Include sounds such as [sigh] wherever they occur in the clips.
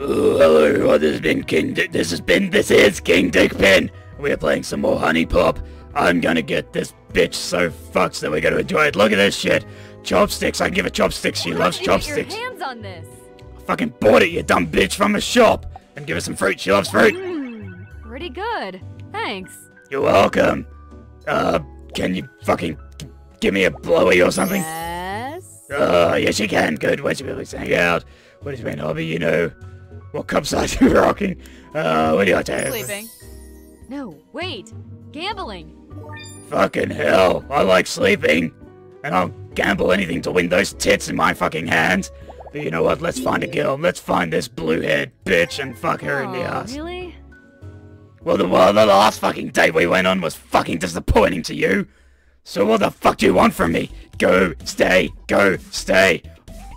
Ooh, hello, well, this has been King Dick. This has been, this is King Dickpin. We're playing some more HuniePop. I'm gonna get this bitch so fucked that we're gonna enjoy it. Look at this shit. Chopsticks, I can give her chopsticks. She loves chopsticks. your hands on this? Fucking bought it, you dumb bitch, from a shop. And give her some fruit. She loves fruit. Hmm, pretty good. Thanks. You're welcome. Uh, can you fucking give me a blowy or something? Yes. Oh, yes, you can. Good. Where's your to hang out? What is main hobby? You know. What cup size are you rocking? Uh, what do you like to have? Sleeping. No, wait. Gambling. Fucking hell. I like sleeping. And I'll gamble anything to win those tits in my fucking hands. But you know what? Let's find a girl. Let's find this blue-haired bitch and fuck her in the Aw, ass. Really? Well, the, well, the last fucking date we went on was fucking disappointing to you. So what the fuck do you want from me? Go, stay, go, stay.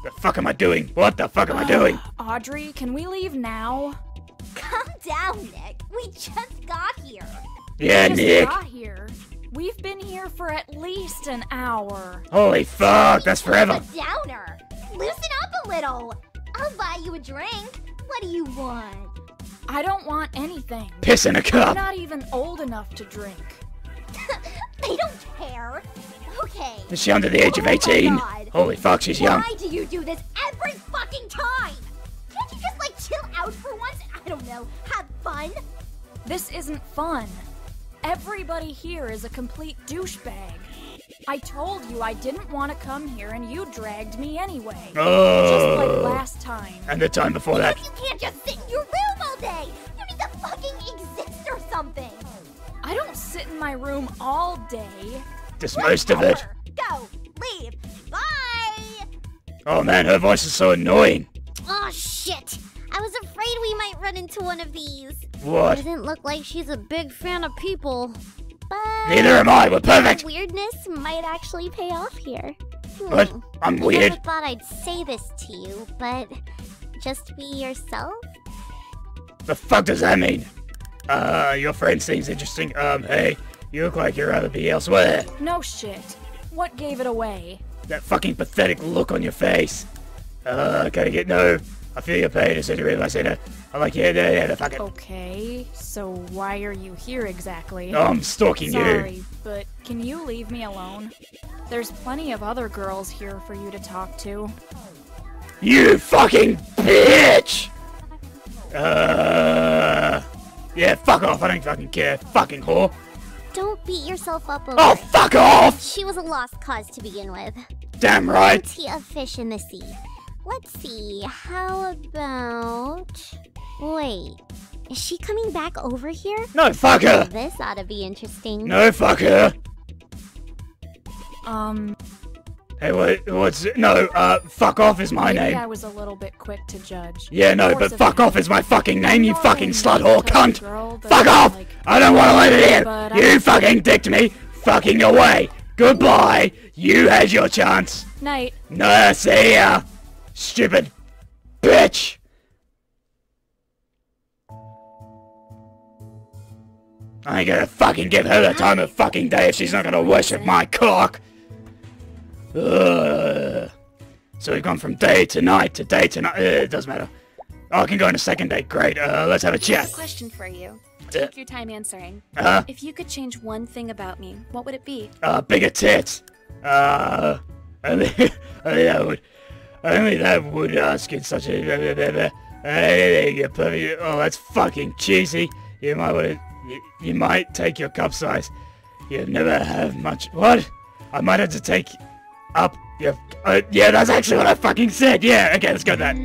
The fuck am I doing? What the fuck am I doing? Uh, Audrey, can we leave now? Calm down, Nick. We just got here. Yeah, we Just Nick. got here. We've been here for at least an hour. Holy fuck, that's forever. A downer. Loosen up a little. I'll buy you a drink. What do you want? I don't want anything. Piss in a I'm cup. not even old enough to drink. [laughs] They don't care. Okay. Is she under the age of Oh my 18? God. Holy fuck, she's young. Why do you do this every fucking time? Can't you just like chill out for once? I don't know. Have fun. This isn't fun. Everybody here is a complete douchebag. I told you I didn't want to come here and you dragged me anyway. Just like Oh. last time. And the time before that. You can't just sit in your room all day. You need to fucking exist or something. I don't sit in my room all day. Just most of it. Go. Leave. Bye. Oh man, her voice is so annoying. Oh shit! I was afraid we might run into one of these. What? Doesn't look like she's a big fan of people. But Neither am I, we're perfect. weirdness might actually pay off here. What? Hmm. I'm I weird. never thought I'd say this to you, but just be yourself. The fuck does that mean? Uh, your friend seems interesting. Um, hey, you look like you'd rather be elsewhere. No shit. What gave it away? That fucking pathetic look on your face. Uh, I get no? I feel your pain as soon as you realize it. I'm like yeah, yeah, yeah, the fucking. Okay, so why are you here exactly? Oh, I'm stalking you. Sorry, but can you leave me alone? There's plenty of other girls here for you to talk to. You fucking bitch! Uh, yeah, fuck off. I don't fucking care. Fucking whore. Don't beat yourself up over Oh, it. fuck off! She was a lost cause to begin with. Damn right. Plenty of fish in the sea. Let's see, how about... Wait, is she coming back over here? No, fuck her. This ought to be interesting. No, fuck her. Um, Hey, what? What's no? Uh, fuck off is my maybe name. I was a little bit quick to judge. Yeah, no, but fuck off is my fucking name, you fucking slut whore cunt! girl Fuck off! like- I don't want to let it in! But You I- fucking dicked me! Fucking away! Goodbye! You had your chance! Night. No, see ya! Stupid bitch! I ain't gonna fucking give her the time of fucking day if she's not gonna worship my cock! Ugh. So we've gone from day to night to day to night. Uh, it doesn't matter. Oh, I can go on a second date. Great. Uh, let's have a chat. Question for you. Uh, Take your time answering. Uh, If you could change one thing about me, what would it be? uh, bigger tits. Uh, only, [laughs] only that would, only that would ask in such a. Hey, you perfect. Oh, that's fucking cheesy. You might want to, you, you might take your cup size. You never have much. What? I might have to take up your. Uh, yeah, that's actually what I fucking said. Yeah, okay, let's go that.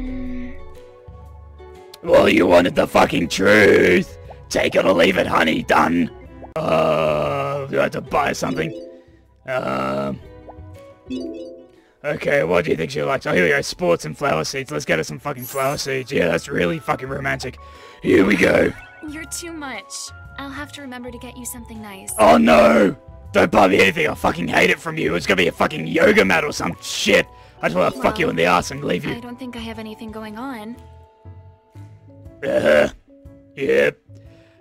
Well, you wanted the fucking truth. Take it or leave it, honey. Done. Uh, do I have to buy something? Um. Okay, what do you think she likes? Oh, here we go. Sports and flower seeds. Let's get her some fucking flower seeds. Yeah, that's really fucking romantic. Here we go. You're too much. I'll have to remember to get you something nice. Oh no! Don't buy me anything. I fucking hate it from you. It's gonna be a fucking yoga mat or some shit. I just wanna fuck you in the ass and leave you. I don't think I have anything going on. Uh, yep.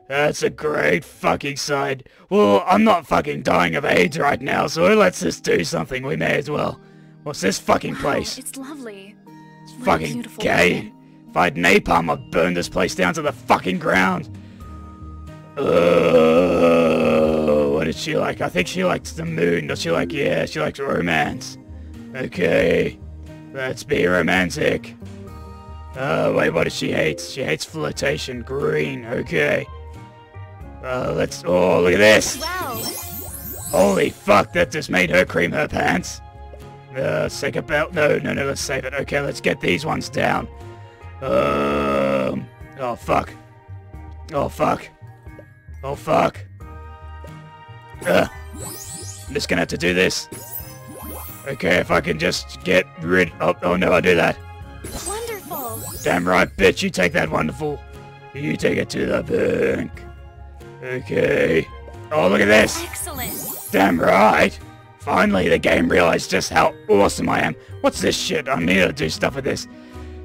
That's a great fucking sight. Well, I'm not fucking dying of AIDS right now, so let's just do something. We may as well. What's this fucking Wow, place? It's lovely. It's fucking gay. woman. If I had napalm, I'd burn this place down to the fucking ground. What did she like? I think she likes the moon. Does she like, yeah, she likes romance. Okay, let's be romantic. Uh, wait, what does she hate? She hates flirtation. Green, okay. Uh, let's, oh, look at this. Wow. Holy fuck, that just made her cream her pants. Uh, take a belt. No, no, no, let's save it. Okay, let's get these ones down. Um, oh fuck. Oh fuck. Oh fuck. Ugh. I'm just gonna have to do this. Okay, if I can just get rid oh, oh no, I do that. Wonderful. Damn right, bitch, you take that wonderful. You take it to the bank. Okay. Oh, look at this. Excellent. Damn right. Finally, the game realized just how awesome I am. What's this shit? I need to do stuff with this.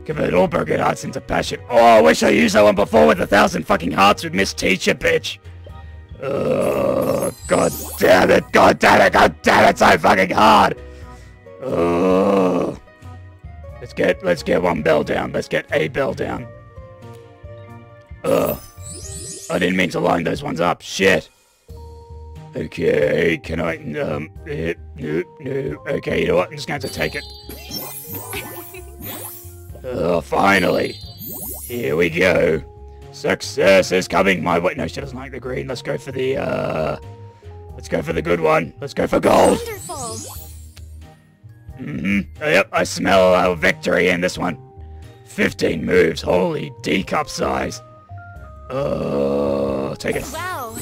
Convert all broken hearts into passion. Oh, I wish I used that one before with a thousand fucking hearts with Miss Teacher, bitch. Oh, god damn it, god damn it, god damn it, so fucking hard. Oh. Let's get, let's get one bell down. Let's get a bell down. Ugh. I didn't mean to line those ones up. Shit. Okay, can I, um, no, no. Okay, you know what? I'm just going to take it. Oh, finally. Here we go. Success is coming my way. No, she doesn't like the green. Let's go for the, uh... Let's go for the good one. Let's go for gold. Wonderful. Mm-hmm. Yep, I smell our victory in this one. 15 moves. Holy D-cup size. Oh, take it. Wow.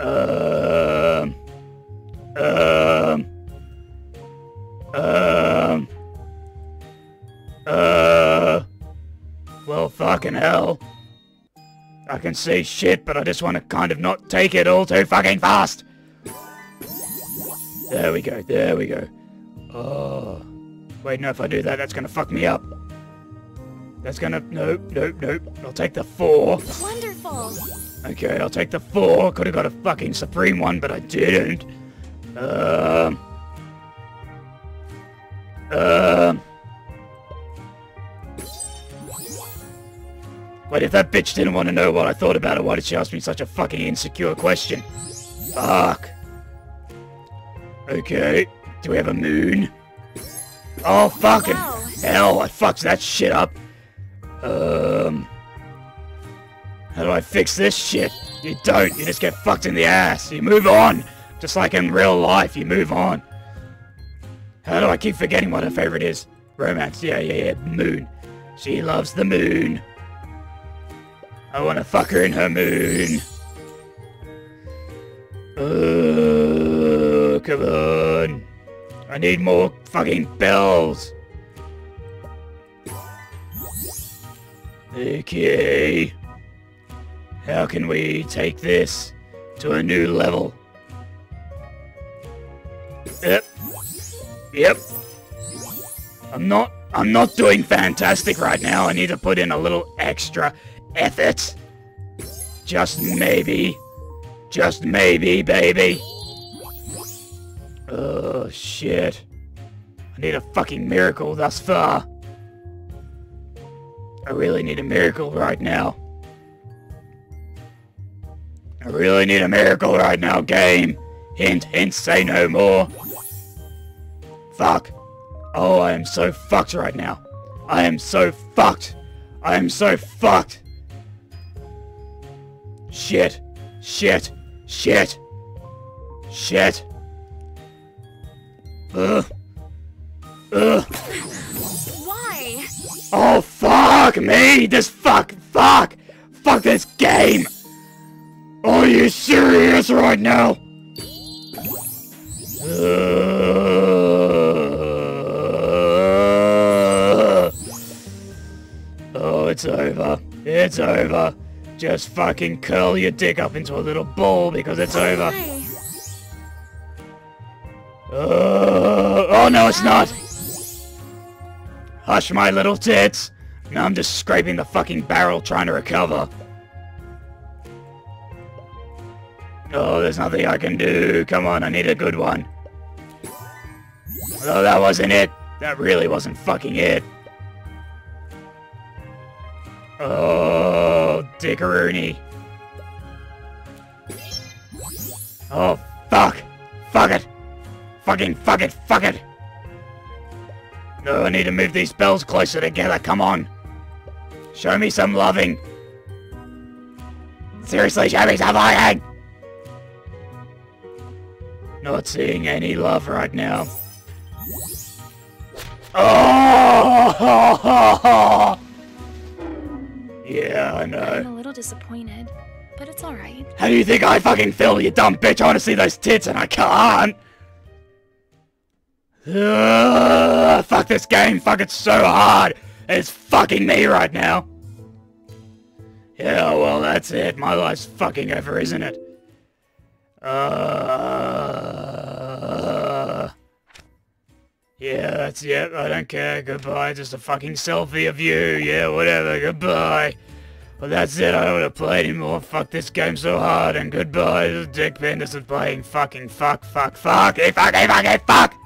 Um. Um. Um. Uh. Well, fucking hell. I can see shit, but I just want to kind of not take it all too fucking fast. There we go, there we go. Oh. Wait, no, if I do that, that's gonna fuck me up. That's gonna... Nope, nope, nope. I'll take the four. Wonderful. Okay, I'll take the four. Could have got a fucking supreme one, but I didn't. Um. Um. Wait, if that bitch didn't want to know what I thought about it, why did she ask me such a fucking insecure question? Fuck. Okay. Do we have a moon? Oh, fucking Wow. hell. I fucked that shit up. Um. How do I fix this shit? You don't. You just get fucked in the ass. You move on. Just like in real life, you move on. How do I keep forgetting what her favorite is? Romance. Yeah, yeah, yeah. Moon. She loves the moon. I want to fuck her in her moon. Oh, come on. I need more fucking bells. Okay. How can we take this to a new level? Yep. Yep. I'm not I'm not doing fantastic right now. I need to put in a little extra effort. Just maybe. Just maybe, baby. Oh shit. I need a fucking miracle thus far. I really need a miracle right now. I really need a miracle right now, game. Hint, hint, say no more. Fuck. Oh, I am so fucked right now. I am so fucked. I am so fucked. Shit. Shit. Shit. Shit. Ugh. Ugh. Why? Oh, fuck me! This fuck, fuck! Fuck this game! Are you serious right now? Uh, oh, it's over. It's over. Just fucking curl your dick up into a little ball because it's over. Uh, oh no, it's not! Hush my little tits! Now I'm just scraping the fucking barrel trying to recover. Oh, there's nothing I can do. Come on, I need a good one. Oh, that wasn't it. That really wasn't fucking it. Oh. Oh, fuck. Fuck it. Fucking fuck it, fuck it. No, I need to move these bells closer together, come on. Show me some loving. Seriously, show me some loving! Not seeing any love right now. Oh! [laughs] Yeah, I know. Little disappointed, but it's alright. How do you think I fucking feel, you dumb bitch? I want to see those tits and I can't. Ugh, fuck this game. Fuck it so hard. It's fucking me right now. Yeah, well, that's it. My life's fucking over, isn't it? Uh... Yeah, that's it. I don't care. Goodbye. Just a fucking selfie of you. Yeah, whatever. Goodbye. Well, that's it. I don't want to play anymore. Fuck this game so hard. And goodbye. Dick Bendis is playing fucking fuck, fuck, fuck. Hey, fuck, hey, fuck, hey, fuck.